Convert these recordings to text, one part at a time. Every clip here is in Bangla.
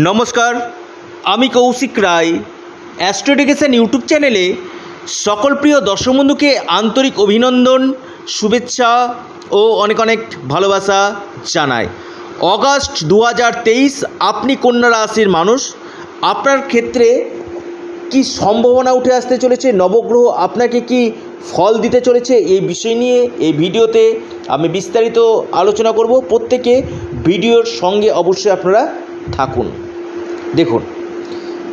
নমস্কার, আমি কৌশিক রায়। অ্যাস্ট্রোডিকেশন ইউটিউব চ্যানেলে সকল প্রিয় দর্শক বন্ধুকে আন্তরিক অভিনন্দন, শুভেচ্ছা ও অনেক অনেক ভালোবাসা জানাই। অগাস্ট দু হাজার তেইশ, আপনি কন্যা রাশির মানুষ, আপনার ক্ষেত্রে কি সম্ভাবনা উঠে আসতে চলেছে? নবগ্রহ আপনাকে কি ফল দিতে চলেছে? এই বিষয় নিয়ে এই ভিডিওতে আমি বিস্তারিত আলোচনা করব। প্রত্যেকে ভিডিওর সঙ্গে অবশ্যই আপনারা থাকুন। দেখুন,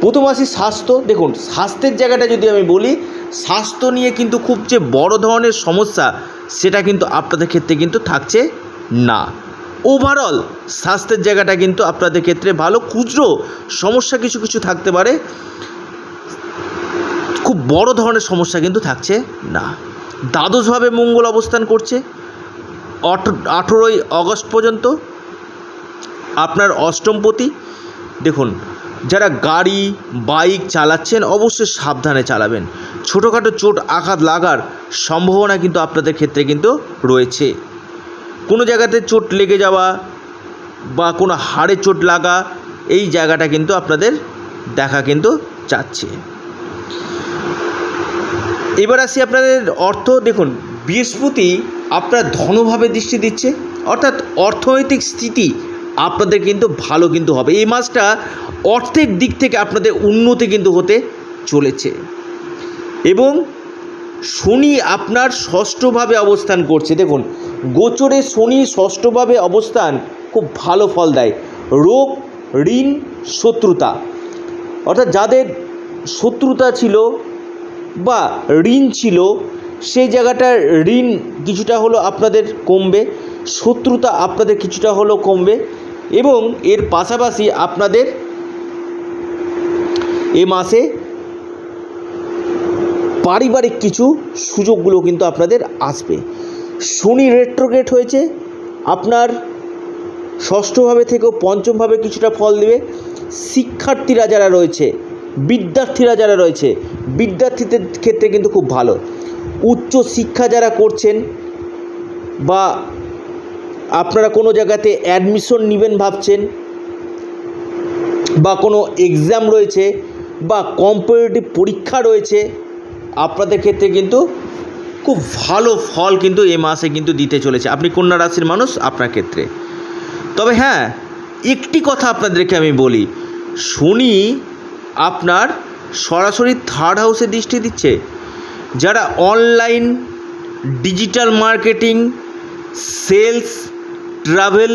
প্রথম আসি স্বাস্থ্য। দেখুন, স্বাস্থ্যের জায়গাটা যদি আমি বলি, স্বাস্থ্য নিয়ে কিন্তু খুব যে বড় ধরনের সমস্যা, সেটা কিন্তু আপনাদের ক্ষেত্রে কিন্তু থাকছে না। ওভারঅল স্বাস্থ্যের জায়গাটা কিন্তু আপনাদের ক্ষেত্রে ভালো। খুচরো সমস্যা কিছু কিছু থাকতে পারে। খুব বড় ধরনের সমস্যা কিন্তু থাকছে না। দ্বাদশভাবে মঙ্গল অবস্থান করছে। আঠেরোই আগস্ট পর্যন্ত আপনার অষ্টমপতি দেখুন, যারা গাড়ি, বাইক চালাচ্ছেন অবশ্যই সাবধানে চালাবেন। ছোটোখাটো চোট, আঘাত লাগার সম্ভাবনা কিন্তু আপনাদের ক্ষেত্রে কিন্তু রয়েছে। কোনো জায়গাতে চোট লেগে যাওয়া বা কোনো হাড়ে চোট লাগা, এই জায়গাটা কিন্তু আপনাদের দেখা কিন্তু যাচ্ছে। এবার আসি আপনাদের অর্থ। দেখুন, বৃহস্পতি আপনার ধনভাবে দৃষ্টি দিচ্ছে, অর্থাৎ অর্থনৈতিক স্থিতি আপনাদের কিন্তু ভালো কিন্তু হবে। এই মাসটা অর্থের দিক থেকে আপনাদের উন্নতি কিন্তু হতে চলেছে। এবং শনি আপনার ষষ্ঠভাবে অবস্থান করছে। দেখুন, গোচরে শনি ষষ্ঠভাবে অবস্থান খুব ভালো ফল দেয়। রোগ, ঋণ, শত্রুতা। অর্থাৎ যাদের শত্রুতা ছিল বা ঋণ ছিল, সেই জায়গাটার ঋণ কিছুটা হলো আপনাদের কমবে। শত্রুতা আপনাদের কিছুটা হলো কমবে। এবং এর পাশাপাশি আপনাদের এ মাসে পারিবারিক কিছু সুযোগগুলো কিন্তু আপনাদের আসবে। শনি রেট্রোগেট হয়েছে, আপনার ষষ্ঠভাবে থেকেও পঞ্চমভাবে কিছুটা ফল দেবে। শিক্ষার্থীরা যারা রয়েছে, বিদ্যার্থীরা যারা রয়েছে, বিদ্যার্থীদের ক্ষেত্রে কিন্তু খুব ভালো। উচ্চ শিক্ষা যারা করছেন বা আপনারা কোনো জায়গাতে অ্যাডমিশন নেবেন ভাবছেন? বা কোনো এক্সাম রয়েছে? বা কম্পারেটিভ পরীক্ষা রয়েছে? আপনাদের ক্ষেত্রে কিন্তু খুব ভালো ফল কিন্তু এ মাসে কিন্তু দিতে চলেছে। আপনি কন্যা রাশির মানুষ, আপনার ক্ষেত্রে। তবে হ্যাঁ একটি কথা আপনাদেরকে আমি বলি। শনি আপনার সরাসরি থার্ড হাউসে দৃষ্টি দিচ্ছে। যারা online digital marketing sales travel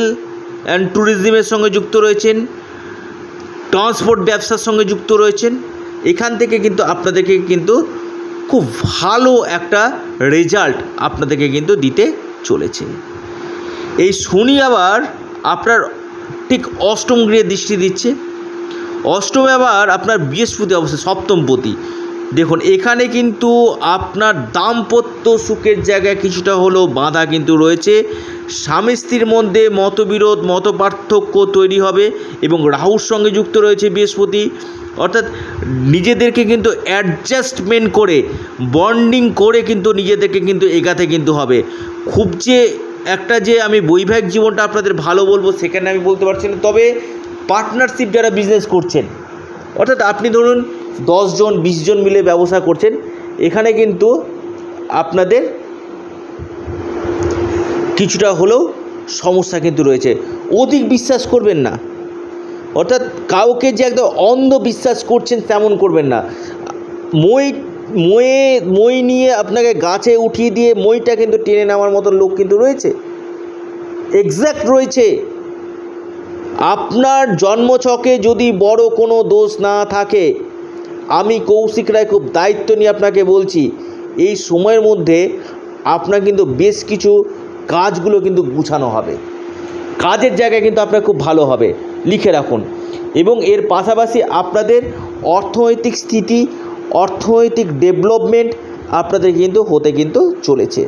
and ট্যুরিজমের সঙ্গে যুক্ত রয়েছেন, ট্রান্সপোর্ট ব্যবসার সঙ্গে যুক্ত রয়েছেন। এখান থেকে কিন্তু আপনাদেরকে কিন্তু খুব ভালো একটা রেজাল্ট আপনাদেরকে কিন্তু দিতে চলেছে। এই শনি আবার আপনার ঠিক অষ্টম গৃহে দৃষ্টি দিচ্ছে। অষ্টমে আবার আপনার বৃহস্পতি অবস্থা সপ্তমপতি। দেখুন, এখানে কিন্তু আপনার দাম্পত্য সুখের জায়গায় কিছুটা হলেও বাধা কিন্তু রয়েছে। স্বামী স্ত্রীর মধ্যে মতবিরোধ মত পার্থক্য তৈরি হবে এবং রাহুর সঙ্গে যুক্ত রয়েছে বৃহস্পতি। অর্থাৎ নিজেদেরকে কিন্তু অ্যাডজাস্টমেন্ট করে বন্ডিং করে কিন্তু নিজেদেরকে কিন্তু এগাতে কিন্তু হবে। খুব যে একটা যে আমি বৈবাহিক জীবনটা আপনাদের ভালো বলব সেখানে আমি বলতে পারছি না। তবে পার্টনারশিপ যারা বিজনেস করছেন, অর্থাৎ আপনি ধরুন জন বিশ জন মিলে ব্যবসা করছেন। এখানে কিন্তু আপনাদের কিছুটা হলেও সমস্যা কিন্তু রয়েছে। অধিক বিশ্বাস করবেন না। অর্থাৎ কাউকে যে একদম অন্ধ বিশ্বাস করছেন তেমন করবেন না। মই ময়ে মই নিয়ে আপনাকে গাছে উঠিয়ে দিয়ে মইটা কিন্তু টেনে নেওয়ার মতো লোক কিন্তু রয়েছে। এক্স্যাক্ট রয়েছে। আপনার জন্মছকে যদি বড় কোনো দোষ না থাকে আমি কৌশিক রায় খুব দায়িত্ব নিয়ে আপনাকে বলছি, এই সময়ের মধ্যে আপনার কিন্তু বেশ কিছু কাজগুলো কিন্তু গুছানো হবে। কাজের জায়গায় কিন্তু আপনার খুব ভালো হবে, লিখে রাখুন। এবং এর পাশাপাশি আপনাদের অর্থনৈতিক স্থিতি, অর্থনৈতিক ডেভেলপমেন্ট আপনাদের কিন্তু হতে কিন্তু চলেছে।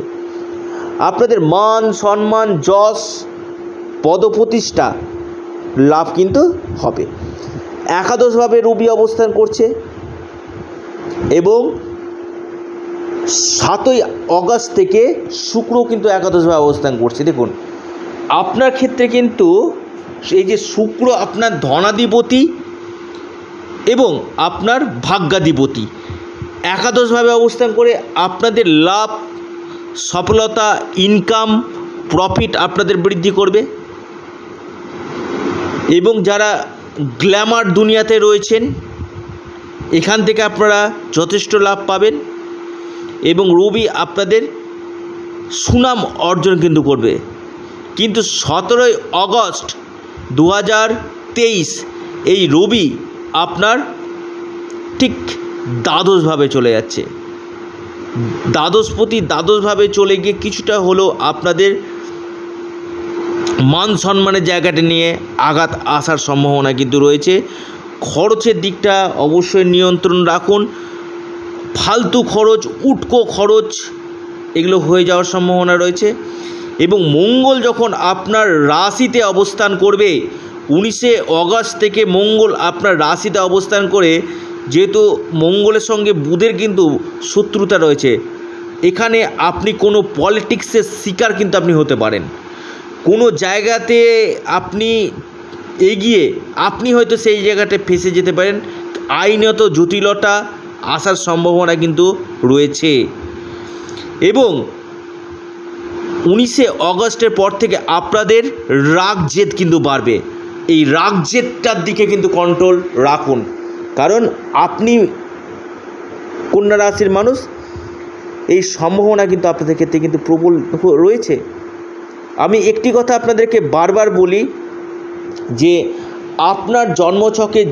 আপনাদের মান, সম্মান, যশ, পদপ্রতিষ্ঠা লাভ কিন্তু হবে। একাদশভাবে রুবি অবস্থান করছে। এবং সাতই অগস্ট থেকে শুক্র কিন্তু একাদশভাবে অবস্থান করছে। দেখুন, আপনার ক্ষেত্রে কিন্তু এই যে শুক্র আপনার ধনাধিপতি এবং আপনার ভাগ্যাধিপতি, একাদশভাবে অবস্থান করে আপনাদের লাভ, সফলতা ইনকাম প্রফিট আপনাদের বৃদ্ধি করবে। এবং যারা গ্ল্যামার দুনিয়াতে রয়েছেন এখান থেকে আপনারা যথেষ্ট লাভ পাবেন এবং রবি আপনাদের সুনাম অর্জন কিন্তু করবে। কিন্তু সতেরোই অগস্ট দু হাজার তেইশ এই রবি আপনার ঠিক দ্বাদশভাবে চলে যাচ্ছে। দ্বাদশপতি দ্বাদশভাবে চলে গিয়ে কিছুটা হলেও আপনাদের মান সম্মানের জায়গাটা নিয়ে আঘাত আসার সম্ভাবনা কিন্তু রয়েছে। খরচের দিকটা অবশ্যই নিয়ন্ত্রণ রাখুন। ফালতু খরচ, উটকো খরচ, এগুলো হয়ে যাওয়ার সম্ভাবনা রয়েছে। এবং মঙ্গল যখন আপনার রাশিতে অবস্থান করবে, উনিশে অগস্ট থেকে মঙ্গল আপনার রাশিতে অবস্থান করে, যেহেতু মঙ্গলের সঙ্গে বুধের কিন্তু শত্রুতা রয়েছে, এখানে আপনি কোনো পলিটিক্সের শিকার কিন্তু আপনি হতে পারেন। কোনো জায়গাতে আপনি এগিয়ে আপনি হয়তো সেই জায়গাটা ফেসে যেতে পারেন। আইনত জটিলতা আসার সম্ভাবনা কিন্তু রয়েছে। এবং উনিশে অগস্টের পর থেকে আপনাদের রাগ জেদ কিন্তু বাড়বে। এই রাগ জেদটার দিকে কিন্তু কন্ট্রোল রাখুন। কারণ আপনি কন্যা রাশির মানুষ, এই সম্ভাবনা কিন্তু আপনাদের ক্ষেত্রে কিন্তু প্রবল রয়েছে। আমি একটি কথা আপনাদেরকে বারবার বলি যে আপনার জন্মছকে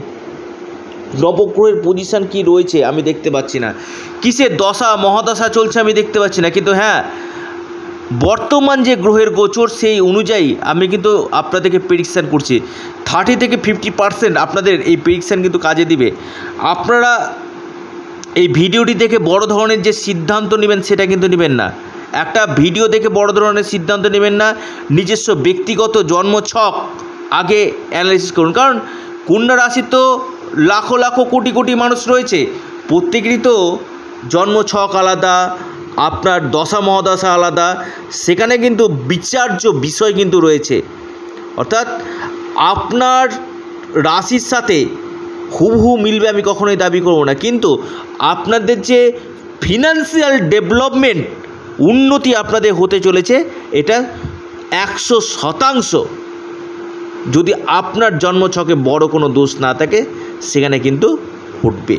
নবগ্রহের পজিশান কি রয়েছে আমি দেখতে পাচ্ছি না। কিসের দশা, মহাদশা চলছে আমি দেখতে পাচ্ছি না। কিন্তু হ্যাঁ বর্তমান যে গ্রহের গোচর সেই অনুযায়ী আমি কিন্তু আপনাদেরকে প্রেডিকশান করছি। থার্টি থেকে ফিফটি পার্সেন্ট আপনাদের এই প্রেডিকশান কিন্তু কাজে দিবে। আপনারা এই ভিডিওটি দেখে বড় ধরনের যে সিদ্ধান্ত নেবেন সেটা কিন্তু নেবেন না। একটা ভিডিও দেখে বড় ধরনের সিদ্ধান্ত নেবেন না। নিজস্ব ব্যক্তিগত জন্ম ছক আগে অ্যানালাইসিস করুন। কারণ কন্যা রাশি তো লাখো লাখো কোটি কোটি মানুষ রয়েছে। প্রত্যেকেরই তো জন্ম ছক আলাদা, আপনার দশা মহাদশা আলাদা। সেখানে কিন্তু বিচার্য বিষয় কিন্তু রয়েছে। অর্থাৎ আপনার রাশির সাথে হুবহু মিলবে আমি কখনোই দাবি করব না। কিন্তু আপনাদের যে ফিনান্সিয়াল ডেভেলপমেন্ট উন্নতি আপনাদের হতে চলেছে, এটা একশো শতাংশ যদি আপনার জন্মছকে বড় কোনো দোষ না থাকে, সেখানে কিন্তু ফুটবে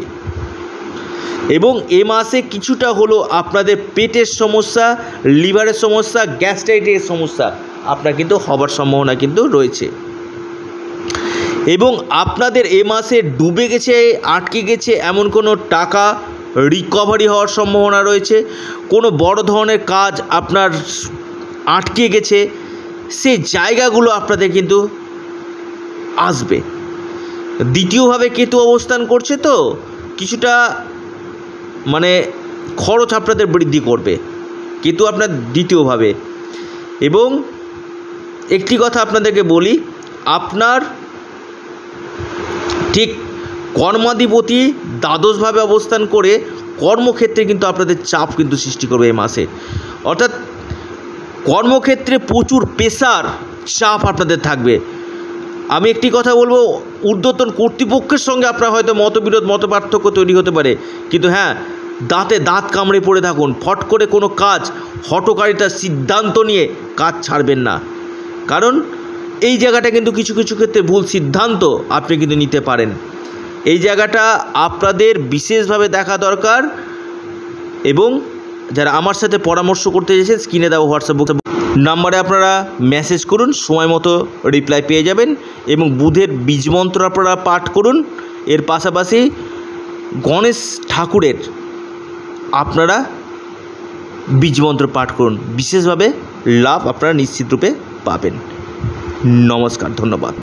এবং এ মাসে কিছুটা হলো আপনাদের পেটের সমস্যা, লিভারের সমস্যা, গ্যাস্ট্রাইটিসের সমস্যা, আপনার কিন্তু হবার সম্ভাবনা কিন্তু রয়েছে। এবং আপনাদের এ মাসে ডুবে গেছে, আটকে গেছে এমন কোনো টাকা রিকভারি হওয়ার সম্ভাবনা রয়েছে, কোনো বড় ধরনের কাজ আপনার আটকে গেছে সেই জায়গাগুলো আপনাদের কিন্তু আসবে। দ্বিতীয়ভাবে কেতু অবস্থান করছে তো, কিছুটা মানে খরচ আপনাদের বৃদ্ধি করবে। কেতু আপনার দ্বিতীয়ভাবে। এবং একটি কথা আপনাদেরকে বলি, আপনার ঠিক কর্মাধিপতি দ্বাদশভাবে অবস্থান করে কর্মক্ষেত্রে কিন্তু আপনাদের চাপ কিন্তু সৃষ্টি করবে এই মাসে। অর্থাৎ কর্মক্ষেত্রে প্রচুর প্রেশার চাপ আপনাদের থাকবে। আমি একটি কথা বলব, ঊর্ধ্বতন কর্তৃপক্ষের সঙ্গে আপনার হয়তো মতবিরোধ মত পার্থক্য তৈরি হতে পারে। কিন্তু হ্যাঁ দাঁতে দাঁত কামড়ে পড়ে থাকুন, ফট করে কোনো কাজ হটকারিতার সিদ্ধান্ত নিয়ে কাজ ছাড়বেন না। কারণ এই জায়গাটা কিন্তু কিছু কিছু ক্ষেত্রে ভুল সিদ্ধান্ত আপনি কিন্তু নিতে পারেন। এই জায়গাটা আপনাদের বিশেষভাবে দেখা দরকার এবং যারা আমার সাথে পরামর্শ করতে চেয়েছেন স্ক্রিনে দেওয়া হোয়াটসঅ্যাপ নাম্বারে আপনারা মেসেজ করুন, সময় মতো রিপ্লাই পেয়ে যাবেন এবং বুধের বীজমন্ত্র আপনারা পাঠ করুন। এর পাশাপাশি গণেশ ঠাকুরের আপনারা বীজমন্ত্র পাঠ করুন। বিশেষভাবে লাভ আপনারা নিশ্চিতরূপে পাবেন। নমস্কার, ধন্যবাদ।